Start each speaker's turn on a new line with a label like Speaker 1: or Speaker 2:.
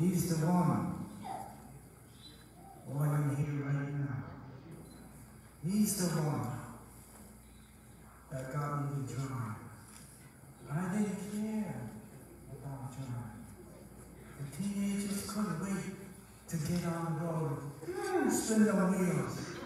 Speaker 1: He's the one. Oh, I'm here right now. He's the one that got me to drive. I didn't care about driving. The teenagers couldn't wait to get on the road. Spin the wheels.